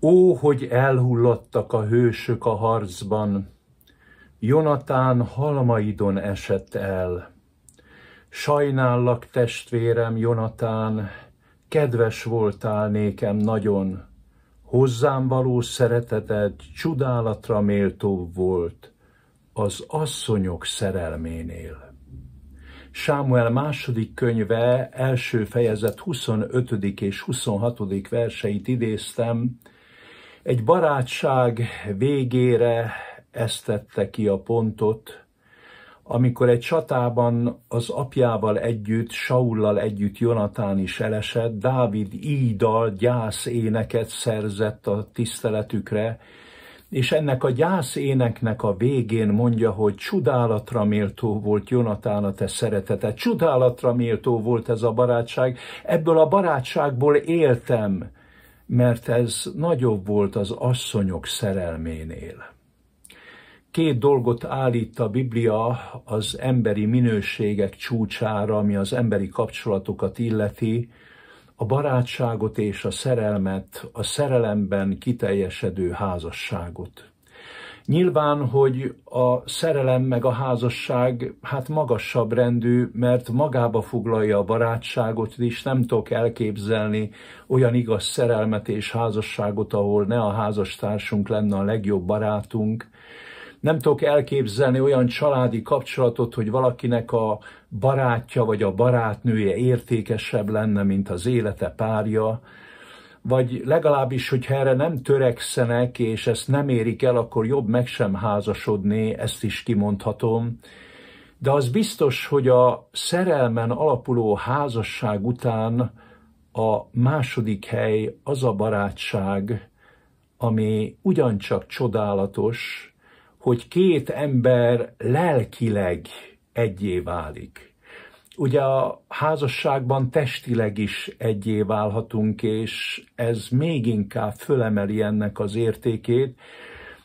Ó, hogy elhullottak a hősök a harcban, Jonatán halmaidon esett el. Sajnállak, testvérem, Jonatán, kedves voltál nékem nagyon, hozzám való szereteted csodálatra méltóbb volt az asszonyok szerelménél. Sámuel második könyve első fejezet 25. és 26. verseit idéztem. Egy barátság végére ezt tette ki a pontot, amikor egy csatában az apjával együtt, Saullal együtt Jonatán is elesett, Dávid ídal gyász éneket szerzett a tiszteletükre, és ennek a gyász éneknek a végén mondja, hogy csodálatra méltó volt Jonatán a te szereteted, csodálatra méltó volt ez a barátság, ebből a barátságból éltem, mert ez nagyobb volt az asszonyok szerelménél. Két dolgot állít a Biblia az emberi minőségek csúcsára, ami az emberi kapcsolatokat illeti, a barátságot és a szerelmet, a szerelemben kiteljesedő házasságot. Nyilván, hogy a szerelem meg a házasság hát magasabb rendű, mert magába foglalja a barátságot is, nem tudok elképzelni olyan igaz szerelmet és házasságot, ahol ne a házastársunk lenne a legjobb barátunk, nem tudok elképzelni olyan családi kapcsolatot, hogy valakinek a barátja vagy a barátnője értékesebb lenne, mint az élete párja, vagy legalábbis, hogyha erre nem törekszenek, és ezt nem érik el, akkor jobb meg sem házasodni, ezt is kimondhatom. De az biztos, hogy a szerelmen alapuló házasság után a második hely az a barátság, ami ugyancsak csodálatos, hogy két ember lelkileg egyé válik. Ugye a házasságban testileg is egyé válhatunk, és ez még inkább fölemeli ennek az értékét,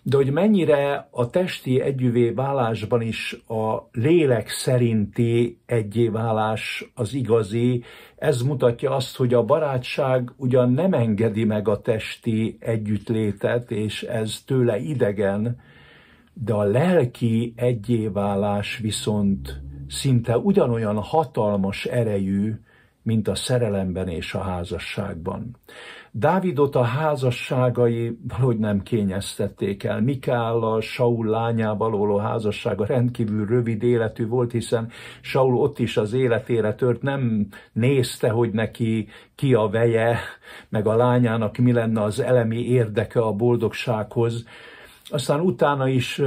de hogy mennyire a testi együvé válásban is a lélek szerinti egyé válás az igazi, ez mutatja azt, hogy a barátság ugyan nem engedi meg a testi együttlétet, és ez tőle idegen, de a lelki egyéválás viszont szinte ugyanolyan hatalmas erejű, mint a szerelemben és a házasságban. Dávidot a házasságai valahogy nem kényeztették el. Mikállal, Saul lányával való házassága rendkívül rövid életű volt, hiszen Saul ott is az életére tört, nem nézte, hogy neki ki a veje, meg a lányának mi lenne az elemi érdeke a boldogsághoz, aztán utána is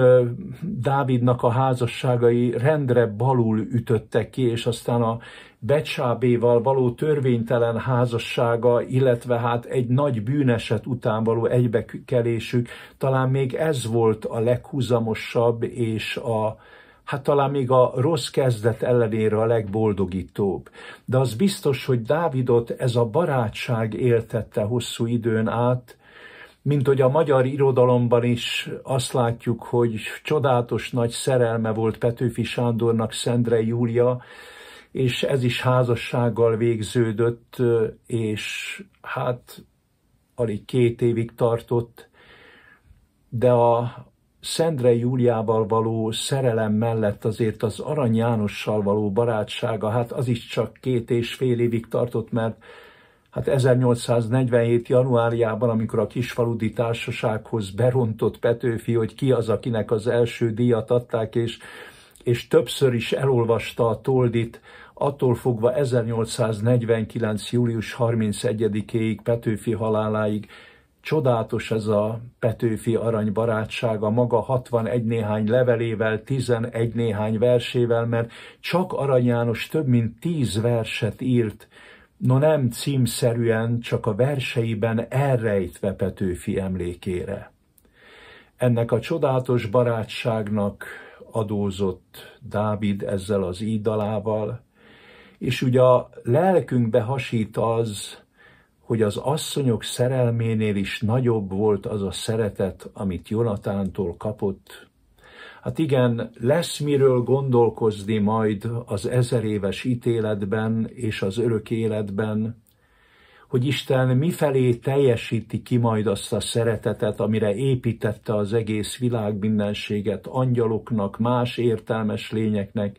Dávidnak a házasságai rendre balul ütöttek ki, és aztán a Becsábéval való törvénytelen házassága, illetve hát egy nagy bűneset után való egybekelésük, talán még ez volt a leghúzamosabb, és a, hát talán még a rossz kezdet ellenére a legboldogítóbb. De az biztos, hogy Dávidot ez a barátság éltette hosszú időn át, mint hogy a magyar irodalomban is azt látjuk, hogy csodálatos nagy szerelme volt Petőfi Sándornak Szendre Júlia, és ez is házassággal végződött, és hát alig két évig tartott, de a Szendre Júliával való szerelem mellett azért az Arany Jánossal való barátsága, hát az is csak két és fél évig tartott, mert Hát 1847. januárjában, amikor a kisfaludi társasághoz berontott Petőfi, hogy ki az, akinek az első díjat adták, és, és többször is elolvasta a toldit, attól fogva 1849. július 31-ig Petőfi haláláig Csodálatos ez a Petőfi aranybarátsága, maga 61 néhány levelével, 11 néhány versével, mert csak Arany János több mint 10 verset írt, no nem címszerűen, csak a verseiben elrejtve Petőfi emlékére. Ennek a csodálatos barátságnak adózott Dávid ezzel az ídalával, és ugye a lelkünkbe hasít az, hogy az asszonyok szerelménél is nagyobb volt az a szeretet, amit Jonatántól kapott, Hát igen, lesz miről gondolkozni majd az ezer éves ítéletben és az örök életben, hogy Isten mifelé teljesíti ki majd azt a szeretetet, amire építette az egész világ mindenséget, angyaloknak, más értelmes lényeknek,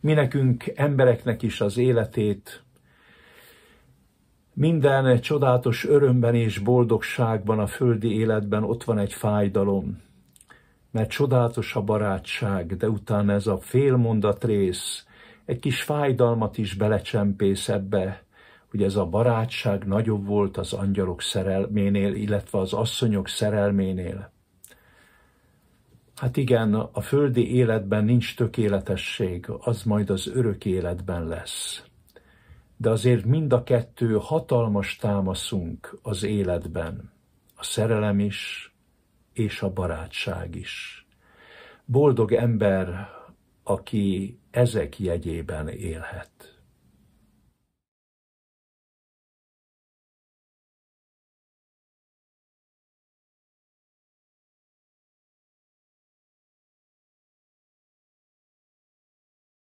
mi nekünk embereknek is az életét, minden csodálatos örömben és boldogságban a földi életben ott van egy fájdalom, mert csodálatos a barátság, de utána ez a félmondat rész egy kis fájdalmat is belecsempész ebbe, hogy ez a barátság nagyobb volt az angyalok szerelménél, illetve az asszonyok szerelménél. Hát igen, a földi életben nincs tökéletesség, az majd az örök életben lesz. De azért mind a kettő hatalmas támaszunk az életben, a szerelem is, és a barátság is. Boldog ember, aki ezek jegyében élhet.